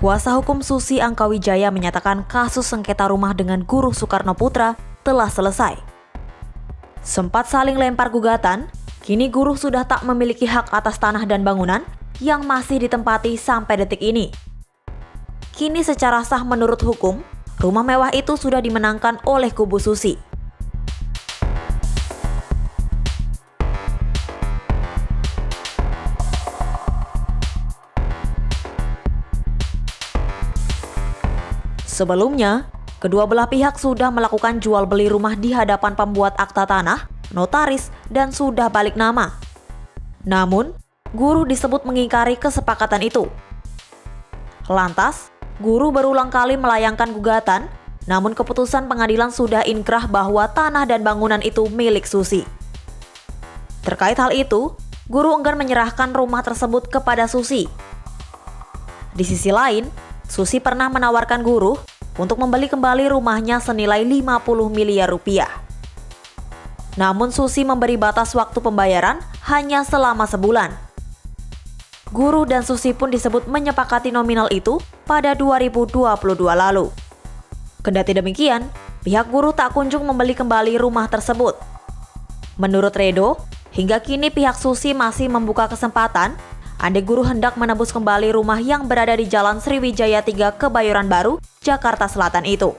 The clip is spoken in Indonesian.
Kuasa hukum Susi Angkawijaya menyatakan kasus sengketa rumah dengan guru Soekarno Putra telah selesai. Sempat saling lempar gugatan, kini guru sudah tak memiliki hak atas tanah dan bangunan yang masih ditempati sampai detik ini. Kini secara sah menurut hukum, rumah mewah itu sudah dimenangkan oleh kubu Susi. Sebelumnya, kedua belah pihak sudah melakukan jual beli rumah di hadapan pembuat akta tanah, notaris, dan sudah balik nama. Namun, guru disebut mengingkari kesepakatan itu. Lantas, guru berulang kali melayangkan gugatan, namun keputusan pengadilan sudah inkrah bahwa tanah dan bangunan itu milik Susi. Terkait hal itu, guru enggan menyerahkan rumah tersebut kepada Susi. Di sisi lain, Susi pernah menawarkan guru untuk membeli kembali rumahnya senilai 50 miliar rupiah. Namun Susi memberi batas waktu pembayaran hanya selama sebulan. Guru dan Susi pun disebut menyepakati nominal itu pada 2022 lalu. Kendati demikian, pihak guru tak kunjung membeli kembali rumah tersebut. Menurut Redo, hingga kini pihak Susi masih membuka kesempatan Andai guru hendak menebus kembali rumah yang berada di Jalan Sriwijaya 3 Kebayoran Baru, Jakarta Selatan itu.